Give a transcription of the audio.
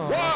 one,